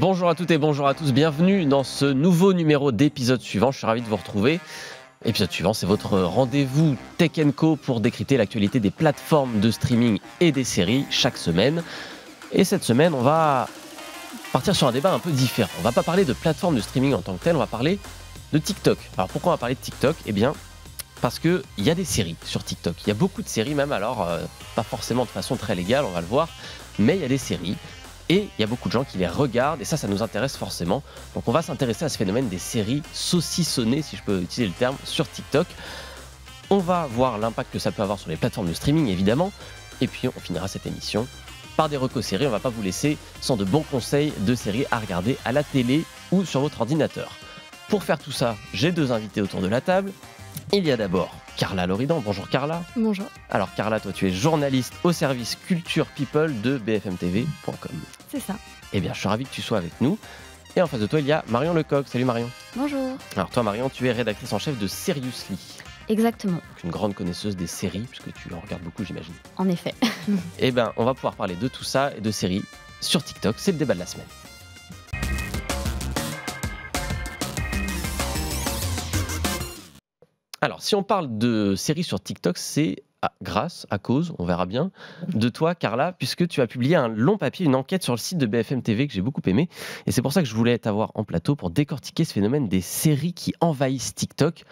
Bonjour à toutes et bonjour à tous, bienvenue dans ce nouveau numéro d'épisode suivant. Je suis ravi de vous retrouver. Épisode suivant, c'est votre rendez-vous Tech Co pour décrypter l'actualité des plateformes de streaming et des séries chaque semaine. Et cette semaine, on va partir sur un débat un peu différent. On va pas parler de plateformes de streaming en tant que telles, on va parler de TikTok. Alors pourquoi on va parler de TikTok? Eh bien, parce qu'il y a des séries sur TikTok. Il y a beaucoup de séries, même alors, euh, pas forcément de façon très légale, on va le voir, mais il y a des séries. Et il y a beaucoup de gens qui les regardent, et ça, ça nous intéresse forcément. Donc on va s'intéresser à ce phénomène des séries saucissonnées, si je peux utiliser le terme, sur TikTok. On va voir l'impact que ça peut avoir sur les plateformes de streaming, évidemment. Et puis on finira cette émission par des recos séries. On va pas vous laisser sans de bons conseils de séries à regarder à la télé ou sur votre ordinateur. Pour faire tout ça, j'ai deux invités autour de la table. Il y a d'abord Carla Loridan. Bonjour Carla. Bonjour. Alors Carla, toi tu es journaliste au service culture people de bfmtv.com. C'est ça. Eh bien, je suis ravi que tu sois avec nous. Et en face de toi, il y a Marion Lecoq. Salut Marion. Bonjour. Alors toi Marion, tu es rédactrice en chef de Seriously. Exactement. Donc, une grande connaisseuse des séries, puisque tu en regardes beaucoup, j'imagine. En effet. Eh bien, on va pouvoir parler de tout ça et de séries sur TikTok. C'est le débat de la semaine. Alors, si on parle de séries sur TikTok, c'est grâce, à cause, on verra bien, de toi, Carla, puisque tu as publié un long papier, une enquête sur le site de BFM TV que j'ai beaucoup aimé. Et c'est pour ça que je voulais t'avoir en plateau pour décortiquer ce phénomène des séries qui envahissent TikTok.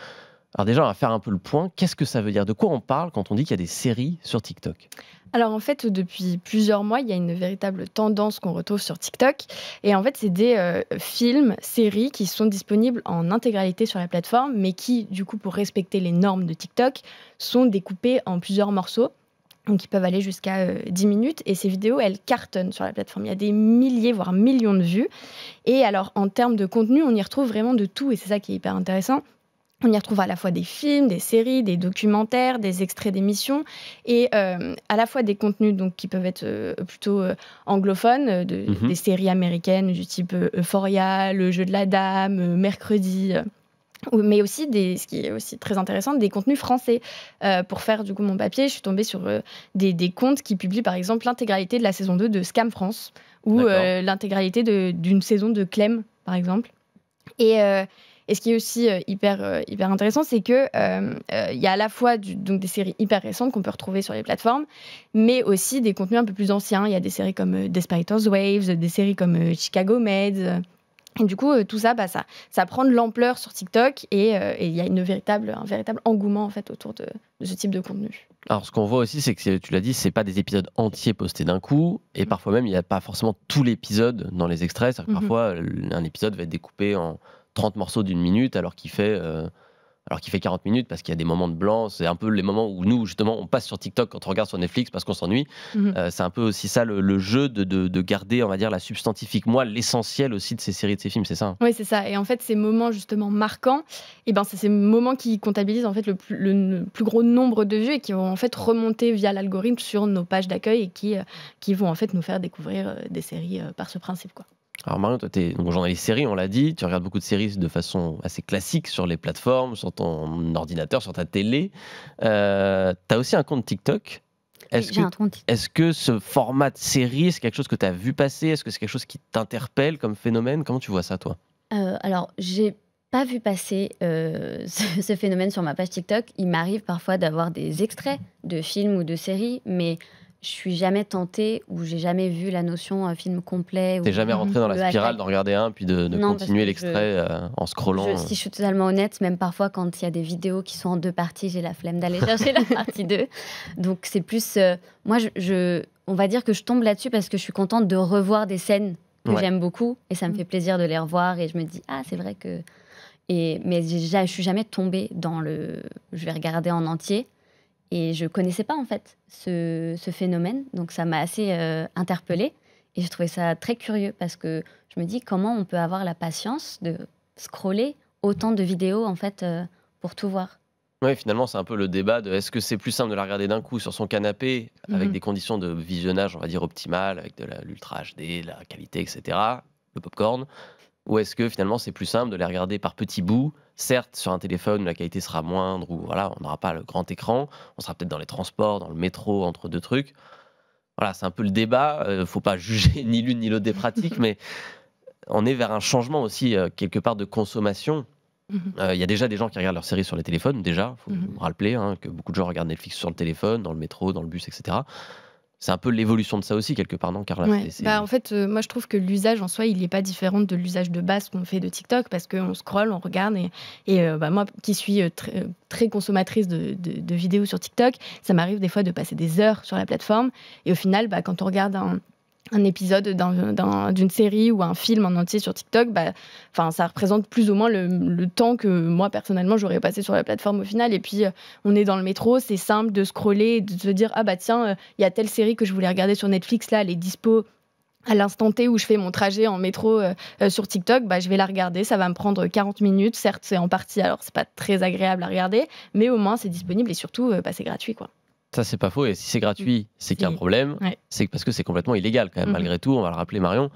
Alors déjà, on va faire un peu le point. Qu'est-ce que ça veut dire? De quoi on parle quand on dit qu'il y a des séries sur TikTok? Alors en fait, depuis plusieurs mois, il y a une véritable tendance qu'on retrouve sur TikTok. Et en fait, c'est des euh, films, séries qui sont disponibles en intégralité sur la plateforme, mais qui, du coup, pour respecter les normes de TikTok, sont découpés en plusieurs morceaux. Donc, ils peuvent aller jusqu'à euh, 10 minutes. Et ces vidéos, elles cartonnent sur la plateforme. Il y a des milliers, voire millions de vues. Et alors, en termes de contenu, on y retrouve vraiment de tout. Et c'est ça qui est hyper intéressant. On y retrouve à la fois des films, des séries, des documentaires, des extraits d'émissions et euh, à la fois des contenus donc, qui peuvent être euh, plutôt euh, anglophones, Mhm. des séries américaines du type Euphoria, Le jeu de la dame, Mercredi. mais aussi, des, ce qui est aussi très intéressant, des contenus français. Pour faire du coup mon papier, je suis tombée sur des, des comptes qui publient par exemple l'intégralité de la saison 2 de Scam France ou l'intégralité d'une saison de Clem par exemple. Et, et ce qui est aussi euh, hyper, euh, hyper intéressant, c'est que euh, il y a à la fois du- donc des séries hyper récentes qu'on peut retrouver sur les plateformes, mais aussi des contenus un peu plus anciens. Il y a des séries comme Desperados Waves, des séries comme Chicago Med. euh, et du coup, tout ça, bah, ça, ça prend de l'ampleur sur TikTok et euh, il y a une véritable, un véritable engouement en fait autour de, de ce type de contenu. Alors, ce qu'on voit aussi, c'est que tu l'as dit, c'est pas des épisodes entiers postés d'un coup, et Mhm. parfois même, il n'y a pas forcément tout l'épisode dans les extraits. Mhm. parfois, un épisode va être découpé en 30 morceaux d'une minute, alors qu'il fait, euh, alors qu'il fait 40 minutes, parce qu'il y a des moments de blanc. C'est un peu les moments où nous, justement, on passe sur TikTok quand on regarde sur Netflix parce qu'on s'ennuie. Mhm. Euh, c'est un peu aussi ça le, le jeu de, de- de garder, on va dire, la substantifique moi, l'essentiel aussi de ces séries, de ces films, c'est ça hein? Oui, c'est ça. Et en fait, ces moments justement marquants, et ben, c'est ces moments qui comptabilisent en fait le plus, le plus gros nombre de vues et qui vont en fait remonter via l'algorithme sur nos pages d'accueil et qui, euh, qui vont en fait nous faire découvrir des séries euh, par ce principe. Quoi. Alors Marion, toi, tu es journaliste série, on l'a dit, tu regardes beaucoup de séries de façon assez classique sur les plateformes, sur ton ordinateur, sur ta télé. Euh, tu as aussi un compte TikTok. Est-ce J'ai que, un compte. est-ce que ce format de série, c'est quelque chose que tu as vu passer? Est-ce que c'est quelque chose qui t'interpelle comme phénomène? Comment tu vois ça, toi? Euh, alors, j'ai pas vu passer euh, ce, ce phénomène sur ma page TikTok. Il m'arrive parfois d'avoir des extraits de films ou de séries, mais je suis jamais tentée ou j'ai jamais vu la notion euh, film complet. T'es jamais rentré dans la spirale d'en regarder un, puis de, de Non, parce continuer l'extrait euh, en scrollant Je- si je suis totalement honnête, même parfois quand il y a des vidéos qui sont en deux parties, j'ai la flemme d'aller chercher la partie 2. Donc c'est plus. euh, moi, je, je- on va dire que je tombe là-dessus parce que je suis contente de revoir des scènes que Ouais. j'aime beaucoup et ça me Mm. fait plaisir de les revoir et je me dis, ah, c'est vrai que. Et, mais je suis jamais tombée dans le. Je vais regarder en entier. Et je connaissais pas en fait ce, ce phénomène, donc ça m'a assez euh, interpellée. Et j'ai trouvé ça très curieux parce que je me dis comment on peut avoir la patience de scroller autant de vidéos en fait euh, pour tout voir. Oui, finalement, c'est un peu le débat de est-ce que c'est plus simple de la regarder d'un coup sur son canapé avec Mhm. des conditions de visionnage, on va dire, optimales, avec de la- l'ultra HD, la qualité, etc., le popcorn, ou est-ce que finalement c'est plus simple de les regarder par petits bouts Certes, sur un téléphone, la qualité sera moindre, ou voilà, on n'aura pas le grand écran, on sera peut-être dans les transports, dans le métro, entre deux trucs. Voilà, c'est un peu le débat. Euh, faut pas juger ni l'une ni l'autre des pratiques, mais on est vers un changement aussi, euh, quelque part, de consommation. Mhm. Euh, Il y a déjà des gens qui regardent leurs séries sur les téléphones, déjà, il faut Mhm. rappeler hein, que beaucoup de gens regardent Netflix sur le téléphone, dans le métro, dans le bus, etc. C'est un peu l'évolution de ça aussi, quelque part, non, Carla Ouais. Bah, en fait, euh, moi je trouve que l'usage en soi, il n'est pas différent de l'usage de base qu'on fait de TikTok parce qu'on scrolle, on regarde. Et, et, euh, bah, moi qui suis euh, très, très consommatrice de, de- de vidéos sur TikTok, ça m'arrive des fois de passer des heures sur la plateforme. Et au final, bah, quand on regarde un, un épisode d'un- d'un- d'une série ou un film en entier sur TikTok, bah, ça représente plus ou moins le, temps que moi personnellement j'aurais passé sur la plateforme au final. Et puis euh, on est dans le métro, c'est simple de scroller, de se dire ah bah tiens, euh, il y a telle série que je voulais regarder sur Netflix là, elle est dispo à l'instant T où je fais mon trajet en métro euh, sur TikTok, bah, je vais la regarder. Ça va me prendre 40 minutes. Certes, c'est en partie, alors c'est pas très agréable à regarder, mais au moins c'est disponible et surtout, bah, c'est gratuit. quoi. Ça, c'est pas faux. Et si c'est gratuit, c'est qu'il y a un problème. Ouais. C'est parce que c'est complètement illégal, quand même, Mhm. malgré tout. On va le rappeler, Marion.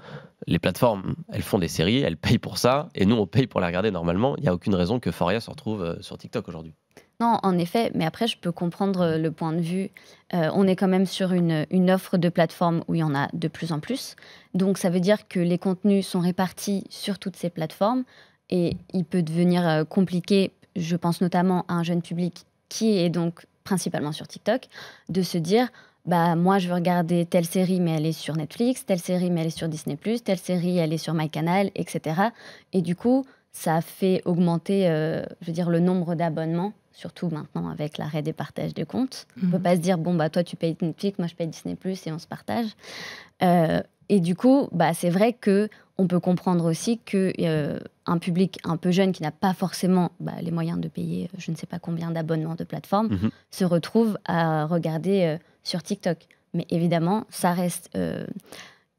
Les plateformes, elles font des séries, elles payent pour ça. Et nous, on paye pour les regarder normalement. Il n'y a aucune raison que Foria se retrouve euh, sur TikTok aujourd'hui. Non, en effet, mais après, je peux comprendre euh, le point de vue. Euh, on est quand même sur une, une offre de plateforme où il y en a de plus en plus. Donc, ça veut dire que les contenus sont répartis sur toutes ces plateformes et il peut devenir compliqué, je pense notamment à un jeune public qui est donc principalement sur TikTok, de se dire bah moi je veux regarder telle série mais elle est sur Netflix, telle série mais elle est sur Disney+, telle série elle est sur MyCanal, etc. Et du coup, ça fait augmenter, euh, je veux dire, le nombre d'abonnements, surtout maintenant avec l'arrêt des partages de comptes. On peut pas se dire, bon, bah, toi, tu payes Netflix, moi, je paye Disney+, et on se partage. Euh, et du coup, bah, c'est vrai que on peut comprendre aussi que euh, un public un peu jeune qui n'a pas forcément bah, les moyens de payer euh, je ne sais pas combien d'abonnements de plateformes Mhm. se retrouve à regarder euh, sur TikTok. Mais évidemment, ça reste euh,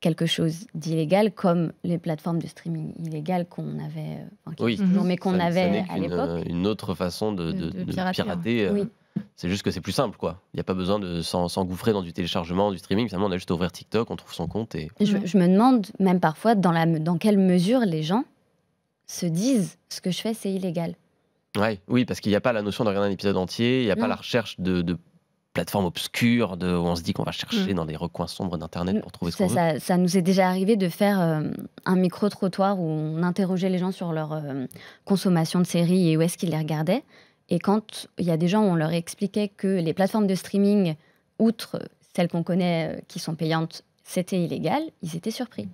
quelque chose d'illégal, comme les plateformes de streaming illégales qu'on avait, euh, enfin, qui Oui. toujours, mais qu'on avait à l'époque. Une autre façon de, De- de- de de pirater, pirater. euh, Oui. C'est juste que c'est plus simple, quoi. Il n'y a pas besoin de s'en- s'engouffrer dans du téléchargement, du streaming. Finalement, on a juste à ouvrir TikTok, on trouve son compte et. Je, me demande même parfois dans, la, dans quelle mesure les gens se disent ce que je fais, c'est illégal. Ouais, oui, parce qu'il n'y a pas la notion de regarder un épisode entier, il n'y a pas la recherche de, de plateformes obscures, de, où on se dit qu'on va chercher Mm. dans des recoins sombres d'Internet pour trouver ce qu'on veut. ça, ça nous est déjà arrivé de faire euh, un micro-trottoir où on interrogeait les gens sur leur euh, consommation de séries et où est-ce qu'ils les regardaient. Et quand il y a des gens où on leur expliquait que les plateformes de streaming, outre celles qu'on connaît euh, qui sont payantes, c'était illégal, ils étaient surpris.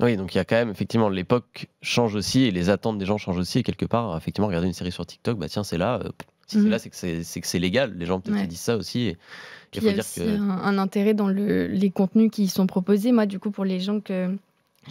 Oui, donc il y a quand même, effectivement, l'époque change aussi et les attentes des gens changent aussi. Et quelque part, effectivement, regarder une série sur TikTok, bah tiens, c'est là. euh, si c'est Mhm. là, c'est que c'est c'est que c'est légal. Les gens peut-être Ouais. se disent ça aussi. Et Puis il y a aussi que. un, un intérêt dans le- les contenus qui y sont proposés. Moi, du coup, pour les gens que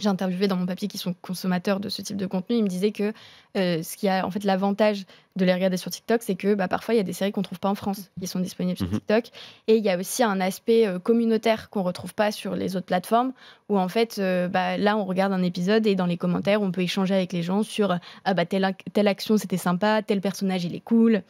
j'ai interviewés dans mon papier qui sont consommateurs de ce type de contenu, ils me disaient que euh, ce qui a en fait l'avantage de les regarder sur TikTok, c'est que bah, parfois il y a des séries qu'on trouve pas en France qui sont disponibles sur Mhm. TikTok, et il y a aussi un aspect euh, communautaire qu'on retrouve pas sur les autres plateformes, où en fait euh, bah, là on regarde un épisode et dans les commentaires on peut échanger avec les gens sur ah bah telle, telle action c'était sympa, tel personnage il est cool.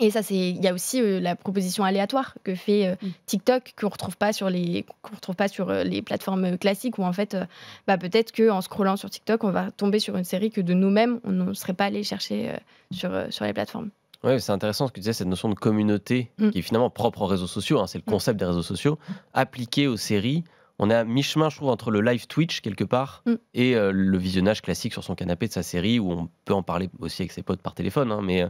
Et ça, c'est, il y a aussi euh, la proposition aléatoire que fait euh, Mm. TikTok qu'on retrouve pas sur les, qu'on retrouve pas sur euh, les plateformes euh, classiques où en fait, euh, bah, peut-être que en scrollant sur TikTok, on va tomber sur une série que de nous-mêmes on ne serait pas allé chercher euh, sur euh, sur les plateformes. Ouais, c'est intéressant ce que tu disais, cette notion de communauté Mm. qui est finalement propre aux réseaux sociaux. hein, c'est le Mm. concept des réseaux sociaux appliqué aux séries. On est à mi-chemin, je trouve, entre le live Twitch quelque part Mm. et euh, le visionnage classique sur son canapé de sa série où on peut en parler aussi avec ses potes par téléphone. hein, mais euh,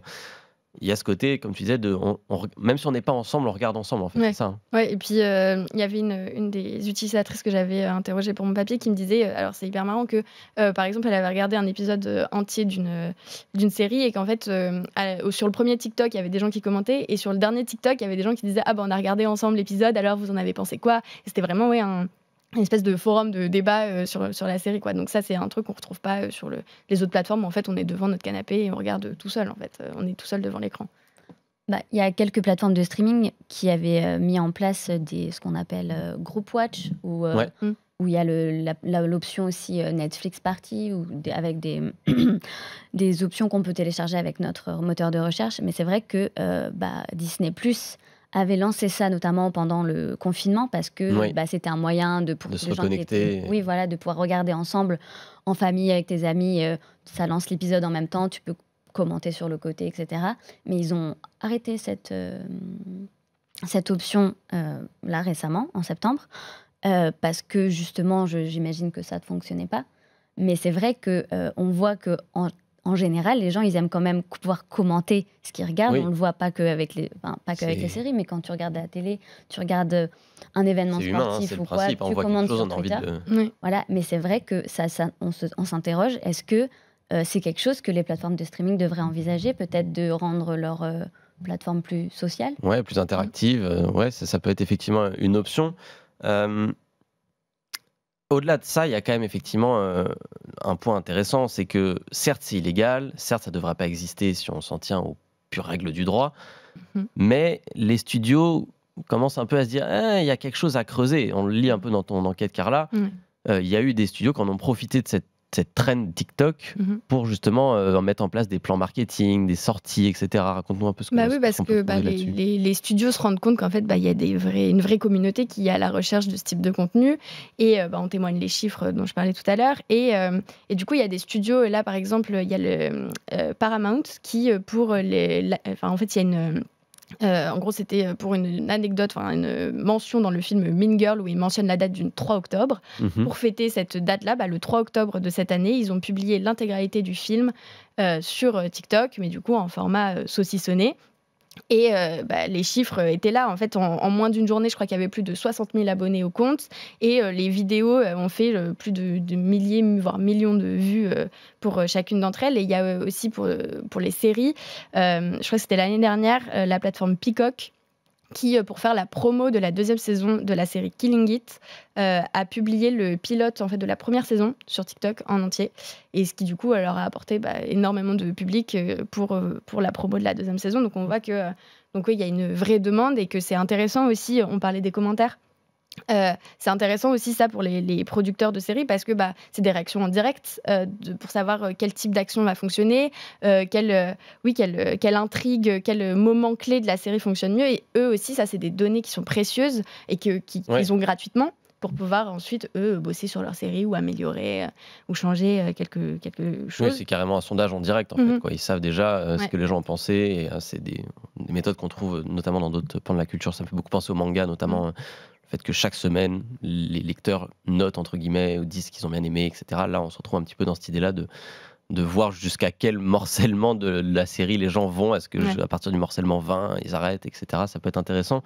il y a ce côté, comme tu disais, de, on- on re- même si on n'est pas ensemble, on regarde ensemble. En fait, Ouais. ça. hein. Ouais, et puis euh, il y avait une, une des utilisatrices que j'avais euh, interrogée pour mon papier qui me disait, euh, alors c'est hyper marrant que, euh, par exemple, elle avait regardé un épisode entier d'une série et qu'en fait, euh, sur le premier TikTok, il y avait des gens qui commentaient et sur le dernier TikTok, il y avait des gens qui disaient, ah ben on a regardé ensemble l'épisode, alors vous en avez pensé quoi? C'était vraiment ouais, un, une espèce de forum de débat euh, sur, sur la série. Quoi. Donc ça, c'est un truc qu'on retrouve pas euh, sur le, les autres plateformes. En fait, on est devant notre canapé et on regarde tout seul. En fait, Euh, on est tout seul devant l'écran. Bah, Il y a quelques plateformes de streaming qui avaient euh, mis en place des, ce qu'on appelle euh, Group Watch, où, euh, Ouais. Mm. où il y a l'option aussi euh, Netflix Party, ou des- avec des, des options qu'on peut télécharger avec notre moteur de recherche. Mais c'est vrai que euh, bah, Disney Plus avait lancé ça notamment pendant le confinement parce que Oui. bah, c'était un moyen de pour De se reconnecter. étaient- oui voilà de pouvoir regarder ensemble en famille avec tes amis euh, ça lance l'épisode en même temps tu peux commenter sur le côté etc mais ils ont arrêté cette euh, cette option euh, là récemment en septembre parce que justement j'imagine que ça ne fonctionnait pas Mais c'est vrai que on voit que en, en général, les gens, ils aiment quand même pouvoir commenter ce qu'ils regardent. Oui. On le voit pas que avec les, enfin, pas qu'avec les séries, mais quand tu regardes la télé, tu regardes euh, un événement humain, hein, sportif ou quoi, tu commandes chose, sur on a envie Twitter. de. Voilà, mais c'est vrai que ça, ça- on s'interroge. Est-ce que euh, c'est quelque chose que les plateformes de streaming devraient envisager, peut-être de rendre leur euh, plateforme plus sociale? Ouais, plus interactive. euh, ouais, ça, ça peut être effectivement une option. Euh, Au-delà de ça, il y a quand même effectivement euh, un point intéressant, c'est que certes c'est illégal, certes ça ne devrait pas exister si on s'en tient aux pures règles du droit, Mhm. mais les studios commencent un peu à se dire, Ah, il y a quelque chose à creuser. On le lit un peu dans ton enquête, Carla. Ouais. Euh, Il y a eu des studios qui en ont profité de cette, cette trend TikTok Mhm. pour justement euh, mettre en place des plans marketing, des sorties, etc. Raconte-nous un peu ce que Bah oui, parce que bah, les, là-dessus. les- les studios se rendent compte qu'en fait, bah, il y a des vrais, une vraie communauté qui est à la recherche de ce type de contenu. Et euh, bah, on témoigne les chiffres dont je parlais tout à l'heure. Et, euh, et du coup, il y a des studios. Là, par exemple, il y a le euh, Paramount qui, pour les. la- Enfin, en fait, il y a une. Euh, en gros, c'était pour une, anecdote, une mention dans le film Mean Girl où il mentionne la date du 3 octobre. Mhm. Pour fêter cette date-là, bah, le 3 octobre de cette année, ils ont publié l'intégralité du film euh, sur euh, TikTok, mais du coup en format euh, saucissonné. Et euh, bah, les chiffres euh, étaient là. En fait, en, moins d'une journée, je crois qu'il y avait plus de 60 000 abonnés au compte. Et euh, les vidéos ont fait plus de, milliers, voire millions de vues pour chacune d'entre elles. Et il y a aussi pour, pour les séries, je crois que c'était l'année dernière, la plateforme Peacock qui, euh, pour faire la promo de la deuxième saison de la série Killing It, euh, a publié le pilote en fait de la première saison sur TikTok en entier, et ce qui du coup leur a apporté bah, énormément de public euh, pour euh, pour la promo de la deuxième saison. Donc on voit que euh, donc il y a une vraie demande et que c'est intéressant aussi. On parlait des commentaires. Euh, c'est intéressant aussi ça pour les, les producteurs de séries parce que bah, c'est des réactions en direct euh, de- pour savoir euh, quel type d'action va fonctionner, euh, quelle, oui, quelle, quelle intrigue, quel moment clé de la série fonctionne mieux. Et eux aussi, ça, c'est des données qui sont précieuses et que, qui- Ouais. qu'ils ont gratuitement pour pouvoir ensuite, eux, bosser sur leur série ou améliorer ou changer quelque, quelque Oui, chose. c'est carrément un sondage en direct en fait. Mhm. Quoi. Ils savent déjà euh, ce que les gens ont pensé. Et, euh, c'est des, des méthodes qu'on trouve notamment dans d'autres pans de la culture. Ça me fait beaucoup penser au manga, notamment Mhm. euh, fait que chaque semaine, les lecteurs notent entre guillemets ou disent qu'ils ont bien aimé, etc. Là, on se retrouve un petit peu dans cette idée-là de de voir jusqu'à quel morcellement de la série les gens vont. Est-ce que Ouais. à partir du morcellement 20, ils arrêtent, etc. Ça peut être intéressant.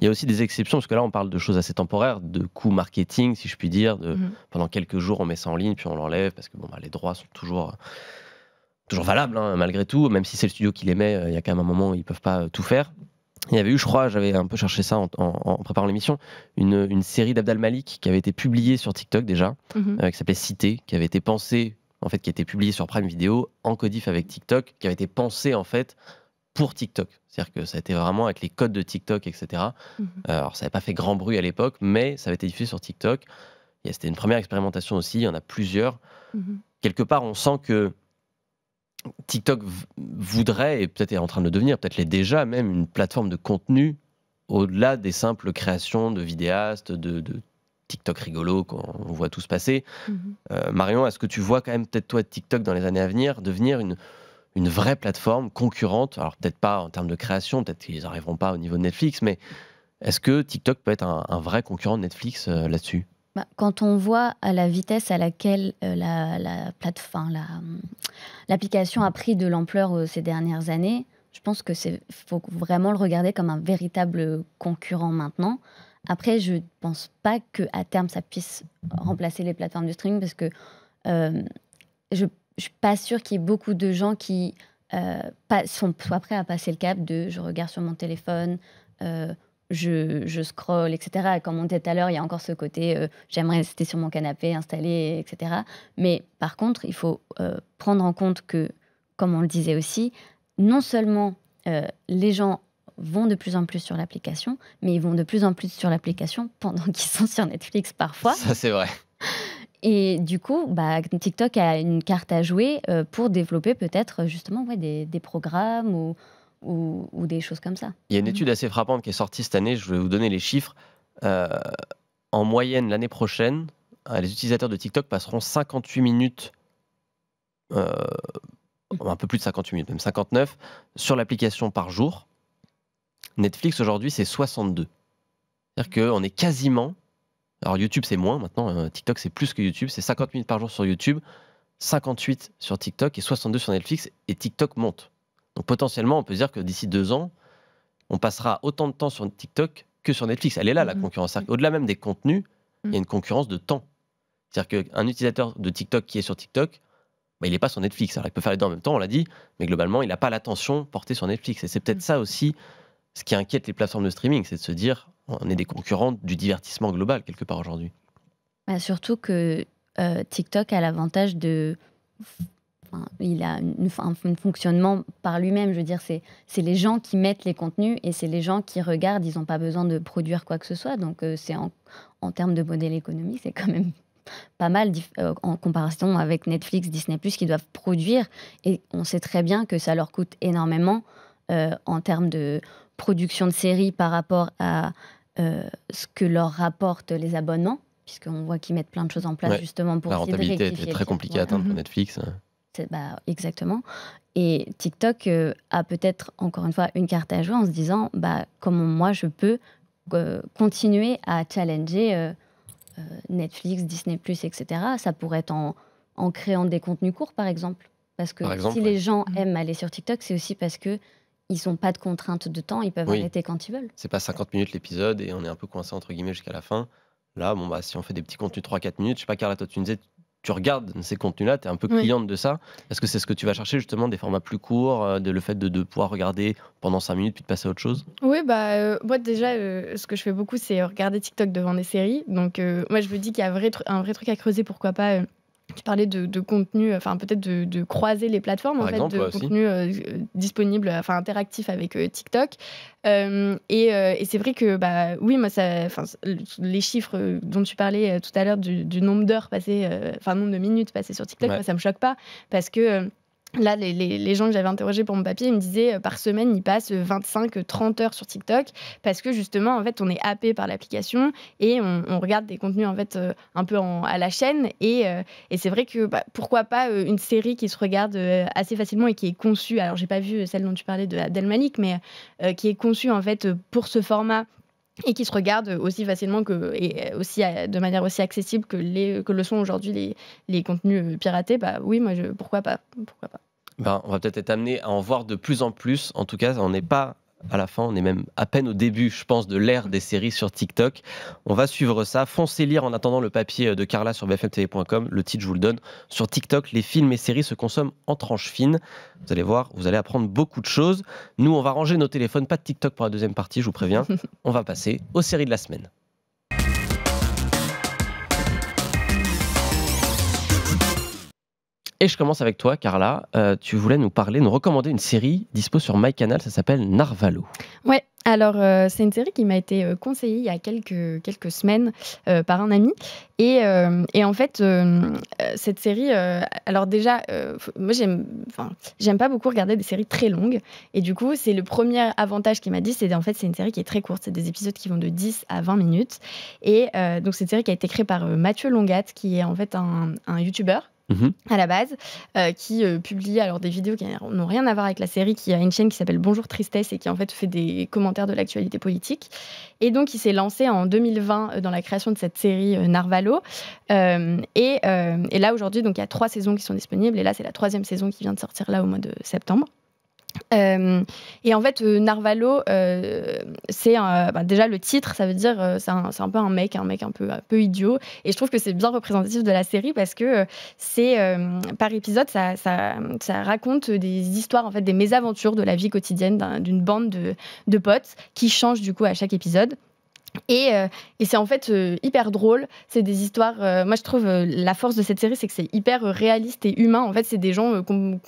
Il y a aussi des exceptions, parce que là, on parle de choses assez temporaires, de coûts marketing, si je puis dire, de, Mhm. pendant quelques jours, on met ça en ligne, puis on l'enlève, parce que bon, bah, les droits sont toujours, toujours valables, hein, malgré tout. Même si c'est le studio qui les met, euh, il y a quand même un moment où ils peuvent pas euh, tout faire. Il y avait eu, je crois, j'avais un peu cherché ça en, en- en préparant l'émission, une, une série d'Abdal Malik qui avait été publiée sur TikTok déjà, Mhm. euh, qui s'appelait Cité, qui avait été pensée, en fait, qui a été publiée sur Prime Video, en codif avec TikTok, qui avait été pensée, en fait, pour TikTok. C'est-à-dire que ça a été vraiment avec les codes de TikTok, etc. Mhm. Euh, Alors, ça n'avait pas fait grand bruit à l'époque, mais ça avait été diffusé sur TikTok. C'était une première expérimentation aussi, il y en a plusieurs. Mhm. Quelque part, on sent que TikTok voudrait, et peut-être est en train de le devenir, peut-être l'est déjà même, une plateforme de contenu au-delà des simples créations de vidéastes, de, de TikTok rigolo qu'on on voit tous passer. Mhm. Euh, Marion, est-ce que tu vois quand même peut-être toi TikTok dans les années à venir devenir une, une vraie plateforme concurrente? Alors peut-être pas en termes de création, peut-être qu'ils n'arriveront pas au niveau de Netflix, mais est-ce que TikTok peut être un, un vrai concurrent de Netflix euh, là-dessus? Bah, quand on voit la vitesse à laquelle euh, la, la plateforme, la, l'application a pris de l'ampleur euh, ces dernières années, je pense que c'est faut vraiment le regarder comme un véritable concurrent maintenant. Après, je ne pense pas que à terme ça puisse remplacer les plateformes de streaming parce que euh, je ne suis pas sûre qu'il y ait beaucoup de gens qui euh, sont, soient prêts à passer le cap de je regarde sur mon téléphone, je, je scroll, etc. Et comme on disait tout à l'heure, il y a encore ce côté euh, j'aimerais rester sur mon canapé, installé, etc. Mais par contre, il faut euh, prendre en compte que, comme on le disait aussi, non seulement euh, les gens vont de plus en plus sur l'application, mais ils vont de plus en plus sur l'application pendant qu'ils sont sur Netflix parfois. Ça c'est vrai. Et du coup, bah, TikTok a une carte à jouer pour développer peut-être justement ouais, des, des programmes ou, ou, ou des choses comme ça. Il y a une étude assez frappante qui est sortie cette année, je vais vous donner les chiffres. Euh, en moyenne, l'année prochaine, euh, les utilisateurs de TikTok passeront 58 minutes, euh, un peu plus de 58 minutes, même 59, sur l'application par jour. Netflix aujourd'hui, c'est 62. C'est-à-dire qu'on est quasiment Alors YouTube, c'est moins maintenant. euh, TikTok, c'est plus que YouTube. C'est 50 minutes par jour sur YouTube, 58 sur TikTok et 62 sur Netflix. Et TikTok monte. Donc potentiellement, on peut dire que d'ici deux ans, on passera autant de temps sur TikTok que sur Netflix. Elle est là, la Mhm. concurrence. C'est-à-dire qu'au-delà même des contenus, il y Mhm. a une concurrence de temps. C'est-à-dire qu'un utilisateur de TikTok qui est sur TikTok, bah, il n'est pas sur Netflix. Alors, il peut faire les deux en même temps, on l'a dit, mais globalement, il n'a pas l'attention portée sur Netflix. Et c'est peut-être Mhm. ça aussi ce qui inquiète les plateformes de streaming, c'est de se dire, on est des concurrents du divertissement global quelque part aujourd'hui. Bah, surtout que euh, TikTok a l'avantage de. Enfin, il a une- un, un fonctionnement par lui-même. Je veux dire, c'est c'est les gens qui mettent les contenus et c'est les gens qui regardent. Ils n'ont pas besoin de produire quoi que ce soit. Donc, euh, c'est en, en termes de modèle économique, c'est quand même pas mal dif- euh, en comparaison avec Netflix, Disney, qui doivent produire. Et on sait très bien que ça leur coûte énormément euh, en termes de production de séries par rapport à ce que leur rapportent les abonnements, puisqu'on voit qu'ils mettent plein de choses en place Ouais. justement pour la rentabilité était très compliquée à atteindre pour. Netflix. Bah, exactement. Et TikTok euh, a peut-être, encore une fois, une carte à jouer en se disant bah, comment moi je peux euh, continuer à challenger euh, euh, Netflix, Disney, etc. Ça pourrait être en, en créant des contenus courts, par exemple. Parce que exemple, si ouais. les gens Mhm. aiment aller sur TikTok, c'est aussi parce que ils n'ont pas de contraintes de temps, ils peuvent Oui. arrêter quand ils veulent. C'est pas 50 minutes l'épisode et on est un peu coincé entre guillemets jusqu'à la fin. Là, bon, bah, si on fait des petits contenus 3-4 minutes, je sais pas, Carla, toi, tu me disais, tu regardes ces contenus-là, tu es un peu Oui. cliente de ça. Est-ce que c'est ce que tu vas chercher justement, des formats plus courts, euh, de le fait de, de pouvoir regarder pendant 5 minutes puis de passer à autre chose? Oui, bah, euh, moi déjà, euh, ce que je fais beaucoup, c'est regarder TikTok devant des séries. Donc, euh, moi, je me dis qu'il y a vrai, un vrai truc à creuser, pourquoi pas. Tu parlais de, de contenu, enfin peut-être de, de croiser les plateformes, Par en fait, de ouais, contenu euh, disponible, enfin interactif avec euh, TikTok. Euh, et euh, et c'est vrai que, bah, oui, moi, ça, les chiffres dont tu parlais euh, tout à l'heure du, du nombre d'heures passées, enfin nombre de minutes passées sur TikTok, Ouais. moi, ça me choque pas parce que. Euh, Là, les, les- gens que j'avais interrogés pour mon papier, ils me disaient euh, par semaine, ils passent 25-30 heures sur TikTok parce que justement, en fait, on est happé par l'application et on, regarde des contenus en fait euh, un peu à la chaîne. Et, euh, et c'est vrai que bah, pourquoi pas euh, une série qui se regarde euh, assez facilement et qui est conçue. Alors, j'ai pas vu celle dont tu parlais de Abdel Malik, mais euh, qui est conçue en fait pour ce format et qui se regarde aussi facilement que et aussi euh, de manière aussi accessible que les que le sont aujourd'hui les, les contenus euh, piratés bah oui moi pourquoi pas pourquoi pas ben, On va peut-être être amené à en voir de plus en plus. En tout cas, on n'est pas à la fin, on est même à peine au début, je pense, de l'ère des séries sur TikTok. On va suivre ça. Foncez lire en attendant le papier de Carla sur bfmtv.com. Le titre, je vous le donne. Sur TikTok, les films et séries se consomment en tranches fines. Vous allez voir, vous allez apprendre beaucoup de choses. Nous, on va ranger nos téléphones. Pas de TikTok pour la deuxième partie, je vous préviens. on va passer aux séries de la semaine. Et je commence avec toi, Carla. Euh, tu voulais nous parler, nous recommander une série dispo sur MyCanal, ça s'appelle Narvalo. Ouais, alors euh, c'est une série qui m'a été euh, conseillée il y a quelques, quelques semaines par un ami. Et, en fait, cette série, alors déjà, moi j'aime pas beaucoup regarder des séries très longues. Et du coup, c'est le premier avantage qu'il m'a dit, c'est en fait c'est une série qui est très courte. C'est des épisodes qui vont de 10 à 20 minutes. Et donc c'est une série qui a été créée par Mathieu Longat, qui est en fait un, un YouTuber Mhm. à la base, euh, qui euh, publie alors des vidéos qui n'ont rien à voir avec la série, qui a une chaîne qui s'appelle Bonjour Tristesse et qui en fait fait des commentaires de l'actualité politique. Et donc il s'est lancé en 2020 euh, dans la création de cette série Narvalo. Et, et là aujourd'hui, donc il y a trois saisons qui sont disponibles et là c'est la troisième saison qui vient de sortir là au mois de septembre. Euh, et en fait, euh, Narvalo, euh, c'est bah, déjà le titre, ça veut dire c'est un, peu un mec, un mec un peu, idiot. Et je trouve que c'est bien représentatif de la série parce que c'est par épisode, ça, raconte des histoires, en fait, des mésaventures de la vie quotidienne d'un- d'une bande de, de potes qui changent du coup à chaque épisode. Et, euh, et c'est en fait euh, hyper drôle. C'est des histoires. euh, moi, je trouve la force de cette série, c'est que c'est hyper réaliste et humain. En fait, c'est des gens qu'on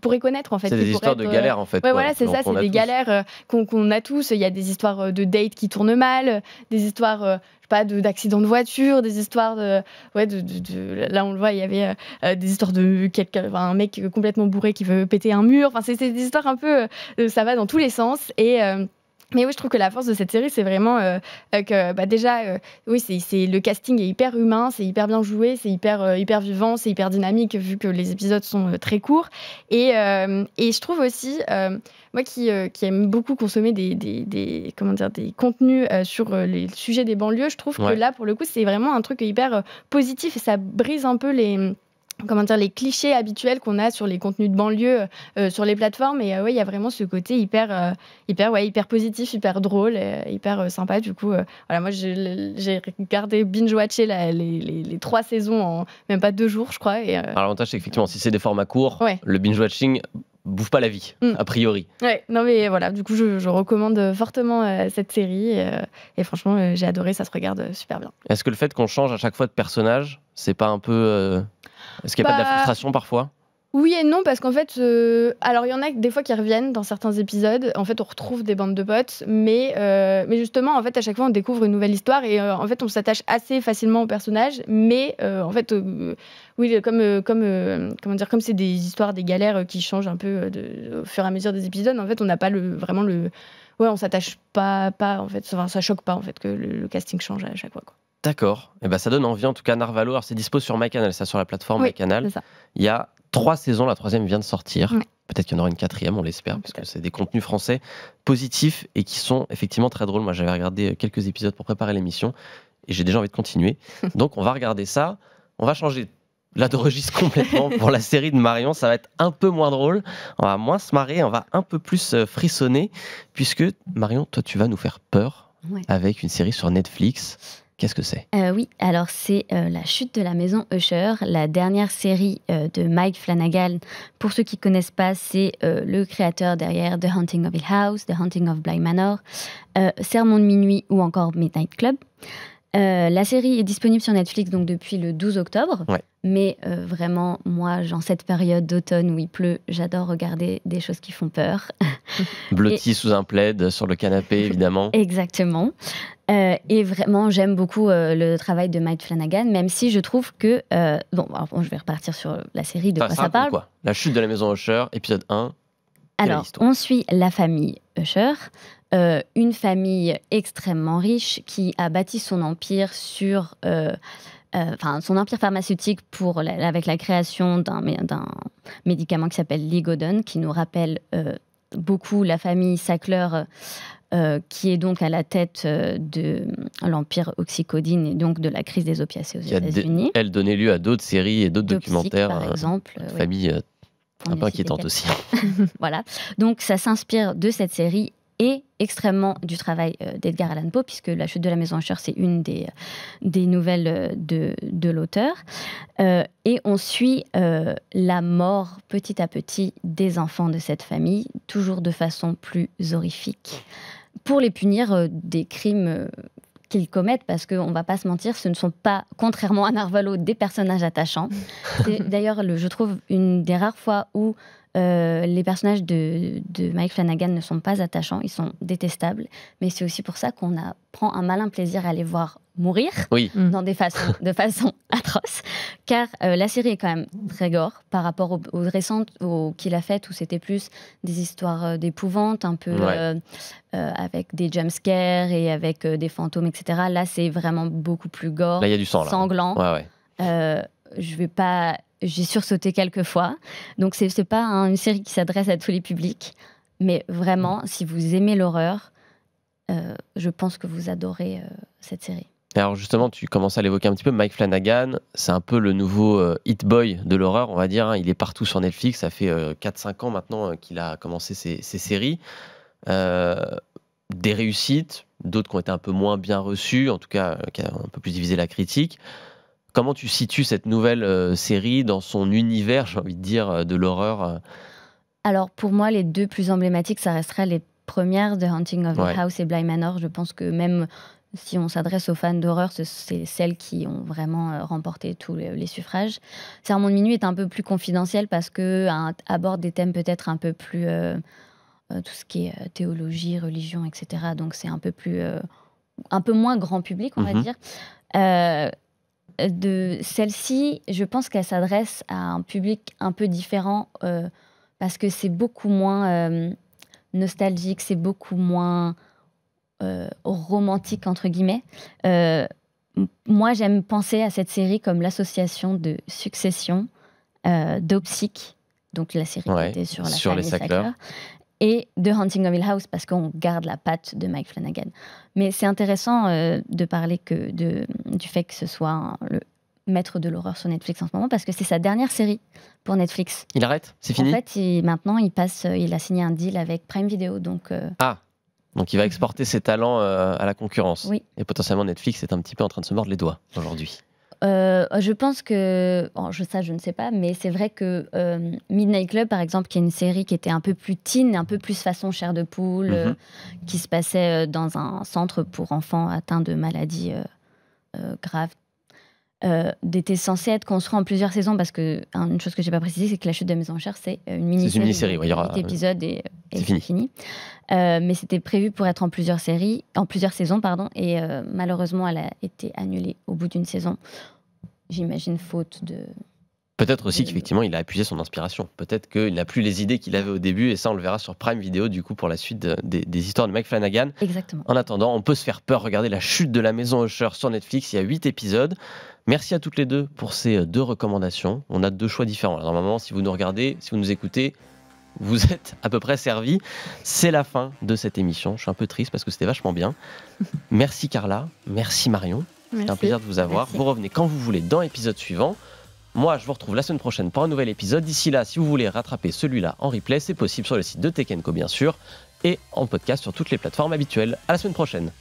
pourrait connaître. En fait, C'est des histoires de être, galères en fait. Ouais, voilà, c'est ça, c'est des tous. galères qu'on a tous. Il y a des histoires de dates qui tournent mal, des histoires, pas, de- d'accidents de, voiture, des histoires de, ouais, de, de- là on le voit, il y avait euh, des histoires de quelqu'un, enfin, un mec complètement bourré qui veut péter un mur. Enfin, c'est c'est des histoires un peu, euh, ça va dans tous les sens et euh, Mais oui, je trouve que la force de cette série, c'est vraiment euh, euh, que bah, déjà, euh, oui, c'est le casting est hyper humain, c'est hyper bien joué, c'est hyper, hyper vivant, c'est hyper dynamique vu que les épisodes sont très courts. Et, et, je trouve aussi, moi qui, qui, aime beaucoup consommer des, des, des, comment dire, des contenus sur les sujets des banlieues, je trouve que là, pour le coup, c'est vraiment un truc hyper positif et ça brise un peu les comment dire, les clichés habituels qu'on a sur les contenus de banlieue euh, sur les plateformes. Et euh, ouais, il y a vraiment ce côté hyper, euh, hyper, ouais, hyper positif, hyper drôle, hyper sympa. Du coup, voilà, moi, j'ai regardé binge-watcher les, les, trois saisons en même pas deux jours, je crois. Et, Alors, l'avantage, c'est qu'effectivement, si c'est des formats courts, le binge-watching bouffe pas la vie, mm. a priori. Ouais, non mais voilà, du coup je, recommande fortement cette série et, franchement j'ai adoré, ça se regarde super bien. Est-ce que le fait qu'on change à chaque fois de personnage, c'est pas un peu est-ce qu'il n'y a pas de la bah, frustration parfois? oui et non, parce qu'en fait, euh, alors il y en a des fois qui reviennent dans certains épisodes. En fait, on retrouve des bandes de potes, mais, euh, mais justement, en fait, à chaque fois, on découvre une nouvelle histoire et euh, en fait, on s'attache assez facilement au personnage. Mais en fait, oui, comme comme comment dire, comme c'est des histoires, des galères qui changent un peu de, au fur et à mesure des épisodes. En fait, on n'a pas le vraiment le, ouais, on s'attache pas pas en fait, enfin, ça choque pas en fait que le, casting change à chaque fois. Quoi. D'accord. Et eh ben ça donne envie en tout cas Narvalo. Alors c'est dispo sur MyCanal, ça sur la plateforme MyCanal. Il y a trois saisons, la troisième vient de sortir. Peut-être qu'il y en aura une quatrième, on l'espère, parce que c'est des contenus français positifs et qui sont effectivement très drôles. Moi j'avais regardé quelques épisodes pour préparer l'émission et j'ai déjà envie de continuer. Donc on va regarder ça. On va changer là de registre complètement pour la série de Marion. Ça va être un peu moins drôle. On va moins se marrer, on va un peu plus euh, frissonner, puisque Marion, toi tu vas nous faire peur avec une série sur Netflix. Qu'est-ce que c'est? Euh, Oui, alors c'est euh, La chute de la maison Usher, la dernière série euh, de Mike Flanagan. Pour ceux qui ne connaissent pas, c'est le créateur derrière The Haunting of Hill House, The Haunting of Bly Manor, Sermon de minuit ou encore Midnight Club. La série est disponible sur Netflix donc depuis le 12 octobre. Mais vraiment, moi, dans cette période d'automne où il pleut, j'adore regarder des choses qui font peur. Blotti sous un plaid sur le canapé, évidemment. Exactement. Euh, et vraiment, j'aime beaucoup euh, le travail de Mike Flanagan, même si je trouve que. Euh, bon, je vais repartir sur la série, de quoi ça parle. Quoi la chute de la maison Usher, épisode 1. Alors, on suit la famille Usher, une famille extrêmement riche qui a bâti son empire sur. Enfin, son empire pharmaceutique pour avec la création d'un médicament qui s'appelle Ligodon, qui nous rappelle beaucoup la famille Sackler euh, qui est donc à la tête euh, de l'empire oxycodine et donc de la crise des opiacés aux États-Unis. Elle donnait lieu à d'autres séries et d'autres documentaires. Par euh, exemple. famille un peu inquiétante aussi. voilà. Donc ça s'inspire de cette série et extrêmement du travail d'Edgar Allan Poe, puisque La chute de la maison Usher, c'est une des, des nouvelles de, de l'auteur. et on suit la mort petit à petit des enfants de cette famille, toujours de façon plus horrifique pour les punir euh, des crimes euh, qu'ils commettent, parce qu'on ne va pas se mentir, ce ne sont pas, contrairement à Narvalo, des personnages attachants. C'est d'ailleurs, je trouve, une des rares fois où euh, les personnages de, de, Mike Flanagan ne sont pas attachants, ils sont détestables, mais c'est aussi pour ça qu'on prend un malin plaisir à les voir mourir oui. Mm. dans des façons, de façon atroce, car euh, la série est quand même très gore par rapport aux, récentes qu'il a faites où c'était plus des histoires euh, d'épouvante, un peu avec des jumpscares et avec des fantômes, etc. Là, c'est vraiment beaucoup plus gore, là, y a du sang, sanglant. je vais pas j'ai sursauté quelques fois. Donc, ce n'est pas une série qui s'adresse à tous les publics. Mais vraiment, si vous aimez l'horreur, euh, je pense que vous adorez euh, cette série. Alors justement, tu commences à l'évoquer un petit peu, Mike Flanagan, c'est un peu le nouveau euh, hit boy de l'horreur, on va dire. Hein. Il est partout sur Netflix, ça fait 4-5 ans maintenant qu'il a commencé ses, ses séries. des réussites, d'autres qui ont été un peu moins bien reçues, en tout cas qui ont un peu plus divisé la critique. Comment tu situes cette nouvelle euh, série dans son univers, j'ai envie de dire, euh, de l'horreur euh Alors pour moi, les deux plus emblématiques, ça resterait les premières, The Haunting of the House et Bly Manor. Je pense que même si on s'adresse aux fans d'horreur, c'est celles qui ont vraiment remporté tous les, suffrages. Sermon de minuit est un peu plus confidentiel parce que aborde des thèmes peut-être un peu plus tout ce qui est théologie, religion, etc. Donc c'est un peu plus un peu moins grand public, on va mhm. dire de celle-ci, je pense qu'elle s'adresse à un public un peu différent euh, parce que c'est beaucoup moins euh, nostalgique, c'est beaucoup moins romantique, entre guillemets. moi, j'aime penser à cette série comme l'association de Succession, d'Opsic, donc la série qui était sur la sur les Sackler, et de Hunting of Hill House parce qu'on garde la patte de Mike Flanagan. Mais c'est intéressant de parler que de, du fait que ce soit le maître de l'horreur sur Netflix en ce moment parce que c'est sa dernière série pour Netflix. Il arrête? C'est fini? En fait, maintenant, il, passe, il a signé un deal avec Prime Video. Donc, euh, Ah donc il va exporter ses talents euh, à la concurrence. Oui. Et potentiellement Netflix est un petit peu en train de se mordre les doigts aujourd'hui. Euh, je pense que, je, ça je ne sais pas, mais c'est vrai que Midnight Club, par exemple, qui est une série qui était un peu plus teen, un peu plus façon chair de poule, Mhm. qui se passait dans un centre pour enfants atteints de maladies graves, euh, était censé être construit en plusieurs saisons parce que une chose que j'ai pas précisé c'est que la chute de la maison chère c'est une mini-série, une mini-série. ouais, il y aura épisodes et, et c'est c'est fini, fini. Euh, mais c'était prévu pour être en plusieurs séries en plusieurs saisons pardon et euh, malheureusement elle a été annulée au bout d'une saison. J'imagine faute de Peut-être aussi Euh, qu'effectivement, il a appuyé son inspiration. Peut-être qu'il n'a plus les idées qu'il avait au début, et ça, on le verra sur Prime Video, du coup, pour la suite de- des, des histoires de Mike Flanagan. exactement En attendant, on peut se faire peur. Regardez la chute de la maison Usher sur Netflix. Il y a 8 épisodes. Merci à toutes les deux pour ces euh, deux recommandations. On a deux choix différents. Alors, normalement, si vous nous regardez, si vous nous écoutez, vous êtes à peu près servis. C'est la fin de cette émission. Je suis un peu triste parce que c'était vachement bien. Merci Carla. Merci Marion. C'est un plaisir de vous avoir. Merci. Vous revenez quand vous voulez dans l'épisode suivant. Moi, je vous retrouve la semaine prochaine pour un nouvel épisode. D'ici là, si vous voulez rattraper celui-là en replay, c'est possible sur le site de Tekenco, bien sûr, et en podcast sur toutes les plateformes habituelles. À la semaine prochaine.